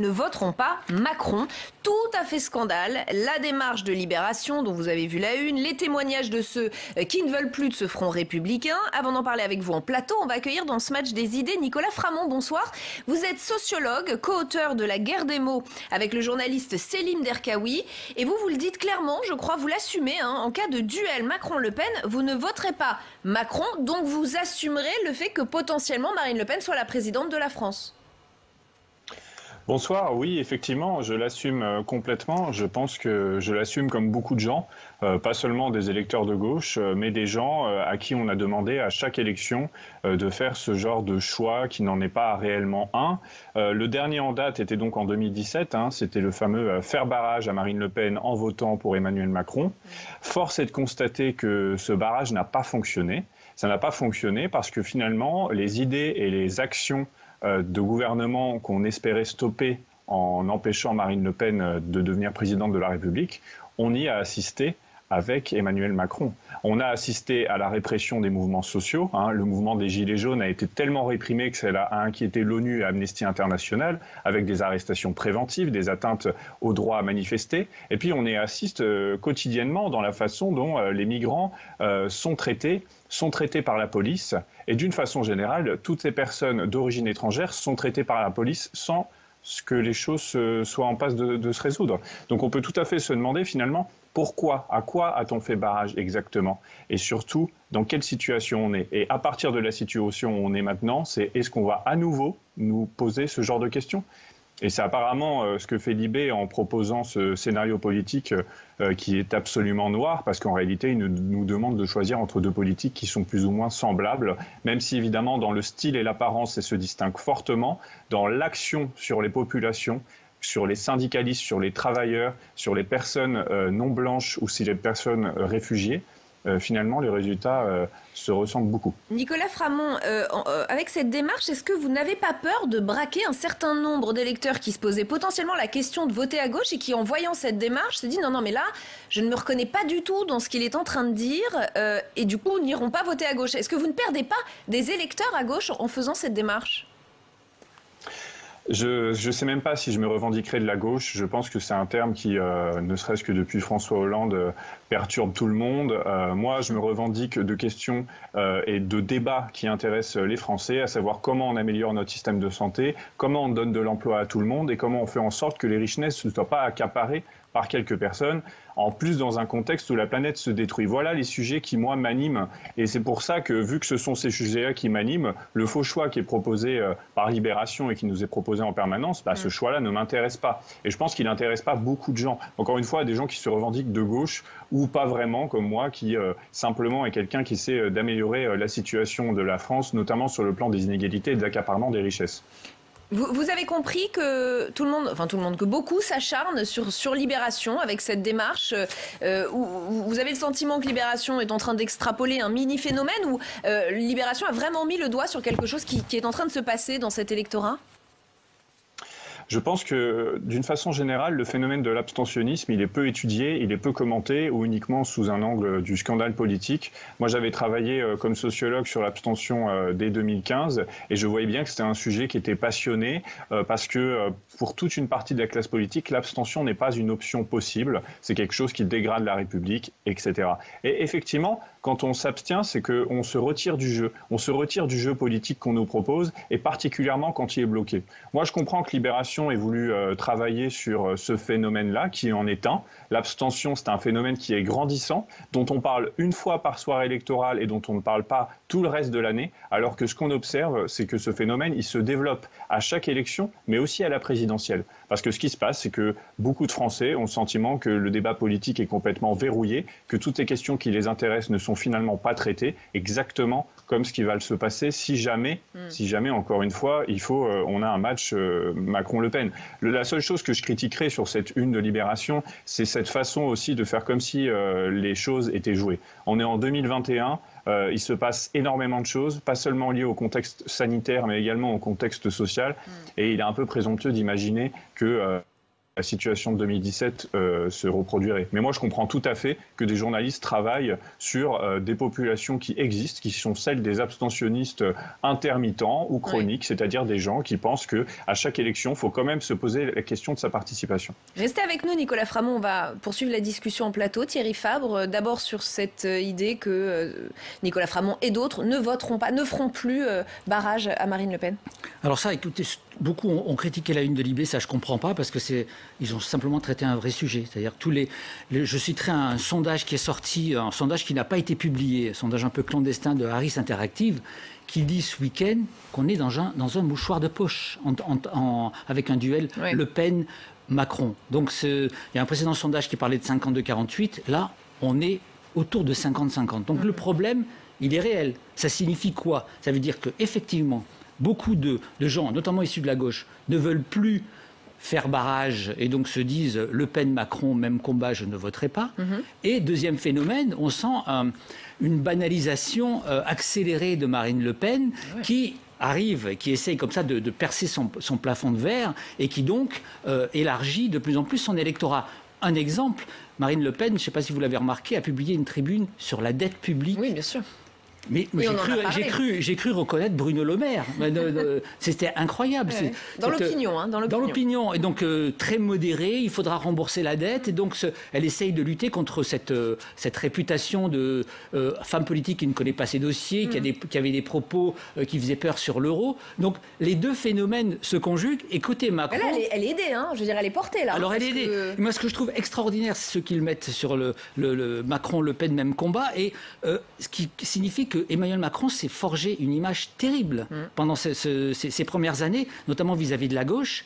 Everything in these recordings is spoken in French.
ne voteront pas Macron. Tout à fait scandale. La démarche de libération dont vous avez vu la une, les témoignages de ceux euh, qui ne veulent plus de ce front républicain. Avant d'en parler avec vous en plateau, on va accueillir dans ce match des idées Nicolas Framont. Bonsoir. Vous êtes sociologue, co-auteur de La guerre des mots avec le journaliste Célim Derkaoui. Et vous, vous le dites clairement, je crois, vous l'assumez. Hein. en cas de duel Macron-Le Pen, vous ne voterez pas Macron, donc vous assumerez le fait que potentiellement Marine Le Pen soit la présidente de la France. Bonsoir, oui, effectivement, je l'assume euh, complètement. Je pense que je l'assume comme beaucoup de gens, euh, pas seulement des électeurs de gauche, euh, mais des gens à qui on a demandé à chaque élection de faire ce genre de choix qui n'en est pas réellement un. Le dernier en date était donc en 2017, hein, c'était le fameux faire barrage à Marine Le Pen en votant pour Emmanuel Macron. Force est de constater que ce barrage n'a pas fonctionné. Ça n'a pas fonctionné parce que finalement, les idées et les actions de gouvernement qu'on espérait stopper en empêchant Marine Le Pen euh, de devenir présidente de la République, on y a assisté avec Emmanuel Macron. On a assisté à la répression des mouvements sociaux. Hein. Le mouvement des Gilets jaunes a été tellement réprimé que cela a inquiété l'ONU et Amnesty International, avec des arrestations préventives, des atteintes au droit à manifester. Et puis on y assiste euh, quotidiennement dans la façon dont les migrants sont traités sont traités par la police et d'une façon générale, toutes ces personnes d'origine étrangère sont traitées par la police sans que les choses soient en passe de, se résoudre. Donc on peut tout à fait se demander finalement pourquoi, à quoi a-t-on fait barrage exactement? Et surtout, dans quelle situation on est? Et à partir de la situation où on est maintenant, c'est est-ce qu'on va à nouveau nous poser ce genre de questions? Et c'est apparemment euh, ce que fait Libé en proposant ce scénario politique euh, qui est absolument noir, parce qu'en réalité, il nous demande de choisir entre deux politiques qui sont plus ou moins semblables, même si évidemment dans le style et l'apparence, elles se distinguent fortement. Dans l'action sur les populations, sur les syndicalistes, sur les travailleurs, sur les personnes euh, non blanches ou si les personnes réfugiées, euh, finalement, les résultats euh, se ressemblent beaucoup. Nicolas Framont, euh, avec cette démarche, est-ce que vous n'avez pas peur de braquer un certain nombre d'électeurs qui se posaient potentiellement la question de voter à gauche et qui, en voyant cette démarche, se disent non, non, mais là, je ne me reconnais pas du tout dans ce qu'il est en train de dire et du coup, n'iront pas voter à gauche. Est-ce que vous ne perdez pas des électeurs à gauche en faisant cette démarche? Je ne sais même pas si je me revendiquerai de la gauche. Je pense que c'est un terme qui, euh, ne serait-ce que depuis François Hollande, euh, perturbe tout le monde. Euh, moi, je me revendique de questions et de débats qui intéressent les Français, à savoir comment on améliore notre système de santé, comment on donne de l'emploi à tout le monde et comment on fait en sorte que les richesses ne soient pas accaparées par quelques personnes, en plus dans un contexte où la planète se détruit. Voilà les sujets qui, moi, m'animent. Et c'est pour ça que, vu que ce sont ces sujets-là qui m'animent, le faux choix qui est proposé euh, par Libération et qui nous est proposé en permanence, bah, ce mm. choix-là ne m'intéresse pas. Et je pense qu'il n'intéresse pas beaucoup de gens. Encore une fois, des gens qui se revendiquent de gauche ou pas vraiment, comme moi, qui euh, simplement est quelqu'un qui essaie euh, d'améliorer la situation de la France, notamment sur le plan des inégalités et de l'accaparement des richesses. Vous, avez compris que tout le monde, enfin tout le monde, que beaucoup s'acharnent sur, Libération avec cette démarche. Euh, où vous avez le sentiment que Libération est en train d'extrapoler un mini phénomène ou euh, Libération a vraiment mis le doigt sur quelque chose qui est en train de se passer dans cet électorat? Je pense que d'une façon générale, le phénomène de l'abstentionnisme, il est peu étudié, il est peu commenté ou uniquement sous un angle du scandale politique. Moi, j'avais travaillé euh, comme sociologue sur l'abstention euh, dès 2015 et je voyais bien que c'était un sujet qui était passionné euh, parce que pour toute une partie de la classe politique, l'abstention n'est pas une option possible. C'est quelque chose qui dégrade la République, etc. Et effectivement, quand on s'abstient, c'est qu'on se retire du jeu. On se retire du jeu politique qu'on nous propose, et particulièrement quand il est bloqué. Moi, je comprends que Libération ait voulu euh, travailler sur euh, ce phénomène-là, qui en est un. L'abstention, c'est un phénomène qui est grandissant, dont on parle une fois par soir électoral et dont on ne parle pas tout le reste de l'année, alors que ce qu'on observe, c'est que ce phénomène, il se développe à chaque élection, mais aussi à la présidentielle. Parce que ce qui se passe, c'est que beaucoup de Français ont le sentiment que le débat politique est complètement verrouillé, que toutes les questions qui les intéressent ne sont finalement pas traitées, exactement comme ce qui va se passer si jamais, hmm. si jamais, encore une fois, il faut, euh, on a un match euh, Macron-Le Pen. la seule chose que je critiquerai sur cette une de Libération, c'est cette façon aussi de faire comme si euh, les choses étaient jouées. On est en 2021. il se passe énormément de choses, pas seulement liées au contexte sanitaire, mais également au contexte social. Hmm. Et il est un peu présomptueux d'imaginer que la situation de 2017 euh, se reproduirait. Mais moi, je comprends tout à fait que des journalistes travaillent sur euh, des populations qui existent, qui sont celles des abstentionnistes intermittents ou chroniques, c'est-à-dire des gens qui pensent que à chaque élection, il faut quand même se poser la question de sa participation. Restez avec nous, Nicolas Framont. On va poursuivre la discussion en plateau. Thierry Fabre, d'abord sur cette idée que Nicolas Framont et d'autres ne voteront pas, ne feront plus barrage à Marine Le Pen. Alors ça, écoutez, beaucoup ont, critiqué la une de Libé, ça je comprends pas parce que c'est ils ont simplement traité un vrai sujet. C'est-à-dire tous les, je citerai un sondage qui est sorti, un sondage qui n'a pas été publié, un sondage un peu clandestin de Harris Interactive, qui dit ce week-end qu'on est dans un, dans un mouchoir de poche avec un duel Le Pen. Macron. Donc il y a un précédent sondage qui parlait de 52-48. Là, on est autour de 50-50. Donc le problème, il est réel. Ça signifie quoi? Ça veut dire qu'effectivement, beaucoup de, gens, notamment issus de la gauche, ne veulent plus faire barrage et donc se disent Le Pen, Macron, même combat, je ne voterai pas. Mhm. Et deuxième phénomène, on sent une banalisation euh, accélérée de Marine Le Pen qui arrive, qui essaye comme ça de, percer son, plafond de verre et qui donc euh, élargit de plus en plus son électorat. Un exemple, Marine Le Pen, je ne sais pas si vous l'avez remarqué, a publié une tribune sur la dette publique. Oui, bien sûr. Mais, j'ai cru, reconnaître Bruno Le Maire. C'était incroyable. Dans l'opinion, hein, dans l'opinion. Et donc euh, très modéré, il faudra rembourser la dette. Et donc elle essaye de lutter contre cette, euh, cette réputation de euh, femme politique qui ne connaît pas ses dossiers, qui, a mm. des, qui, avait des propos qui faisaient peur sur l'euro. Donc les deux phénomènes se conjuguent. Et côté Macron, elle, est, elle est aidée. Hein. Je veux dire, elle est portée là. Alors elle est aidée. Moi, ce que je trouve extraordinaire, c'est ce qu'ils mettent sur le, le, Macron-Le Pen même combat, et ce qui signifie que Emmanuel Macron s'est forgé une image terrible mm. pendant ces, premières années, notamment vis-à-vis de la gauche.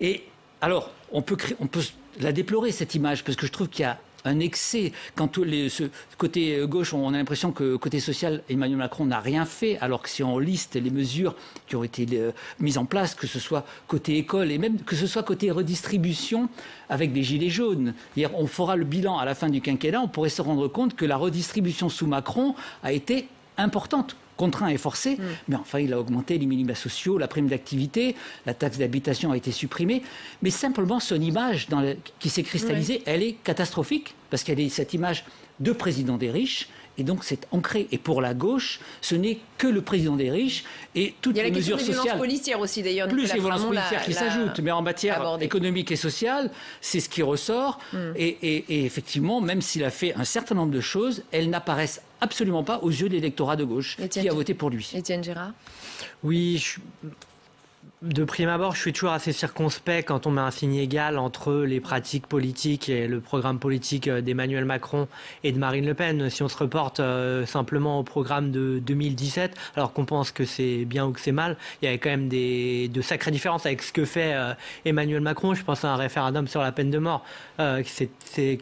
Et alors, on peut, on peut la déplorer, cette image, parce que je trouve qu'il y a un excès. Quand les, ce côté gauche, on a l'impression que côté social, Emmanuel Macron n'a rien fait, alors que si on liste les mesures qui ont été euh, mises en place, que ce soit côté école et même que ce soit côté redistribution avec des gilets jaunes, on fera le bilan à la fin du quinquennat, on pourrait se rendre compte que la redistribution sous Macron a été importante contraint et forcé, mm. mais enfin il a augmenté les minima sociaux, la prime d'activité, la taxe d'habitation a été supprimée, mais simplement son image dans qui s'est cristallisée, elle est catastrophique, parce qu'elle est cette image de président des riches, et donc c'est ancré. Et pour la gauche, ce n'est que le président des riches et toutes les mesures sociales. Il y a la question policière aussi d'ailleurs. Plus les violences policières qui s'ajoutent, mais en matière économique et sociale, c'est ce qui ressort. Mm. Et, effectivement, même s'il a fait un certain nombre de choses, elles n'apparaissent absolument pas aux yeux de l'électorat de gauche qui a voté pour lui. Étienne Gérard Oui, je de prime abord, je suis toujours assez circonspect quand on met un signe égal entre les pratiques politiques et le programme politique euh, d'Emmanuel Macron et de Marine Le Pen. Si on se reporte euh, simplement au programme de 2017, alors qu'on pense que c'est bien ou que c'est mal, il y avait quand même des, de sacrées différences avec ce que fait euh, Emmanuel Macron. Je pense à un référendum sur la peine de mort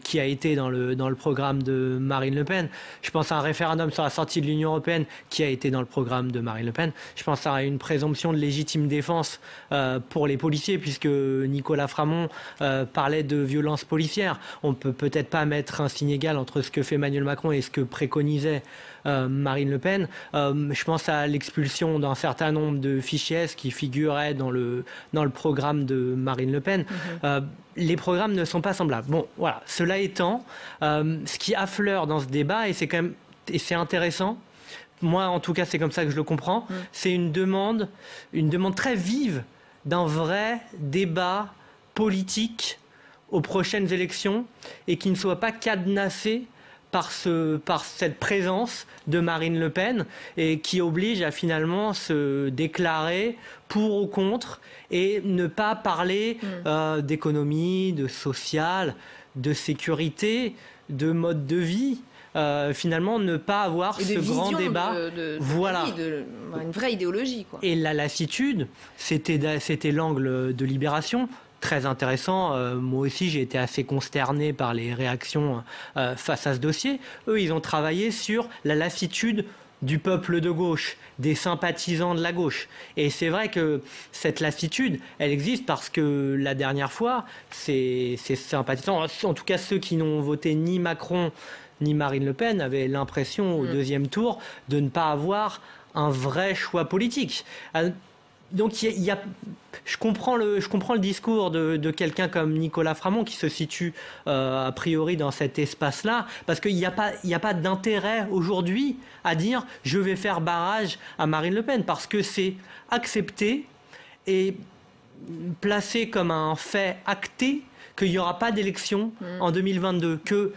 qui a été dans le, dans le programme de Marine Le Pen. Je pense à un référendum sur la sortie de l'Union européenne qui a été dans le programme de Marine Le Pen. Je pense à une présomption de légitime défense euh, pour les policiers, puisque Nicolas Framont euh, parlait de violence policière. On peut peut-être pas mettre un signe égal entre ce que fait Emmanuel Macron et ce que préconisait euh, Marine Le Pen. je pense à l'expulsion d'un certain nombre de fichiers qui figuraient dans le, dans le programme de Marine Le Pen. Mhm. les programmes ne sont pas semblables. Bon, voilà. Cela étant, ce qui affleure dans ce débat, et c'est quand même et c'est intéressant, moi en tout cas c'est comme ça que je le comprends, mm. c'est une demande, une demande très vive d'un vrai débat politique aux prochaines élections et qui ne soit pas cadenassé par, ce, par cette présence de Marine Le Pen et qui oblige à finalement se déclarer pour ou contre et ne pas parler mm. euh, d'économie, de social, de sécurité, de mode de vie. Euh, finalement ne pas avoir ce grand débat. voilà. une vraie idéologie. Quoi. Et la lassitude, c'était l'angle de libération très intéressant. Euh, moi aussi, j'ai été assez consterné par les réactions euh, face à ce dossier. Eux, ils ont travaillé sur la lassitude du peuple de gauche, des sympathisants de la gauche. Et c'est vrai que cette lassitude, elle existe parce que la dernière fois, ces, ces sympathisants, en tout cas ceux qui n'ont voté ni Macron ni Marine Le Pen avaient l'impression au mm. deuxième tour de ne pas avoir un vrai choix politique. Euh, donc il y, a, je comprends le, je comprends le discours de, quelqu'un comme Nicolas Framont qui se situe euh, a priori dans cet espace-là, parce qu'il n'y a pas, il a pas d'intérêt aujourd'hui à dire je vais faire barrage à Marine Le Pen, parce que c'est accepté et placé comme un fait acté qu'il n'y aura pas d'élection mm. en 2022, que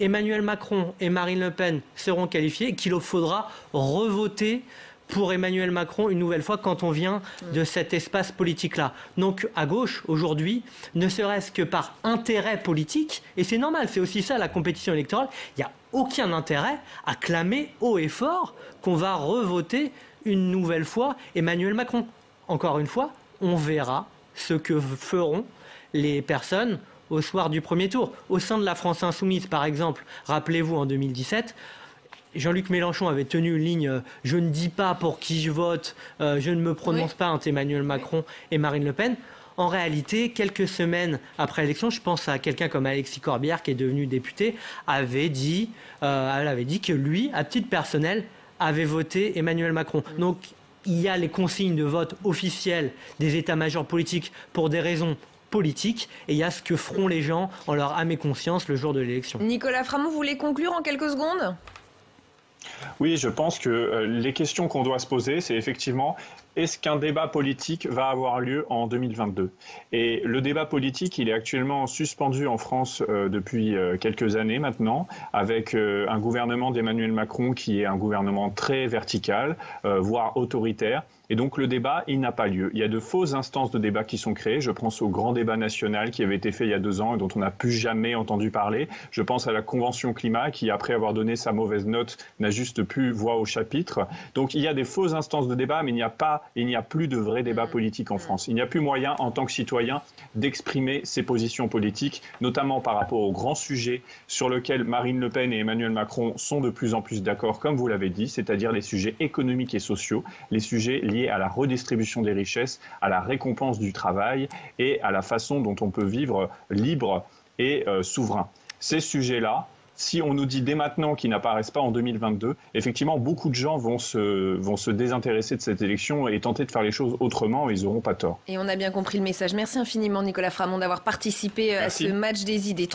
Emmanuel Macron et Marine Le Pen seront qualifiés et qu'il faudra revoter pour Emmanuel Macron une nouvelle fois quand on vient de cet espace politique-là. Donc à gauche, aujourd'hui, ne serait-ce que par intérêt politique, et c'est normal, c'est aussi ça la compétition électorale, il n'y a aucun intérêt à clamer haut et fort qu'on va revoter une nouvelle fois Emmanuel Macron. Encore une fois, on verra ce que feront les personnes au soir du premier tour. Au sein de la France insoumise, par exemple, rappelez-vous en 2017, Jean-Luc Mélenchon avait tenu une ligne euh, je ne dis pas pour qui je vote, euh, je ne me prononce pas entre Emmanuel Macron et Marine Le Pen. En réalité, quelques semaines après l'élection, je pense à quelqu'un comme Alexis Corbière, qui est devenu député, avait dit, euh, elle avait dit que lui, à titre personnel, avait voté Emmanuel Macron. Donc, il y a les consignes de vote officielles des états-majors politiques pour des raisons politiques et il y a ce que feront les gens en leur âme et conscience le jour de l'élection. Nicolas Framont, vous voulez conclure en quelques secondes? Oui, je pense que euh, les questions qu'on doit se poser, c'est effectivement est-ce qu'un débat politique va avoir lieu en 2022 Et le débat politique, il est actuellement suspendu en France euh, depuis euh, quelques années maintenant, avec un gouvernement d'Emmanuel Macron qui est un gouvernement très vertical, voire autoritaire. Et donc le débat, il n'a pas lieu. Il y a de fausses instances de débat qui sont créées. Je pense au grand débat national qui avait été fait il y a deux ans et dont on n'a plus jamais entendu parler. Je pense à la Convention climat qui, après avoir donné sa mauvaise note, n'a juste plus voix au chapitre. Donc il y a des fausses instances de débat, mais il n'y a pas, il n'y a plus de vrai débat politique en France. Il n'y a plus moyen, en tant que citoyen, d'exprimer ses positions politiques, notamment par rapport aux grands sujets sur lesquels Marine Le Pen et Emmanuel Macron sont de plus en plus d'accord, comme vous l'avez dit, c'est-à-dire les sujets économiques et sociaux, les sujets liés à la redistribution des richesses, à la récompense du travail et à la façon dont on peut vivre libre et euh, souverain. Ces sujets-là, si on nous dit dès maintenant qu'ils n'apparaissent pas en 2022, effectivement, beaucoup de gens vont se, vont se désintéresser de cette élection et tenter de faire les choses autrement et ils n'auront pas tort. Et on a bien compris le message. Merci infiniment, Nicolas Framont, d'avoir participé euh, à ce match des idées.